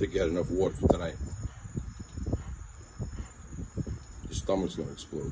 think you had enough water for tonight. Your stomach's gonna explode.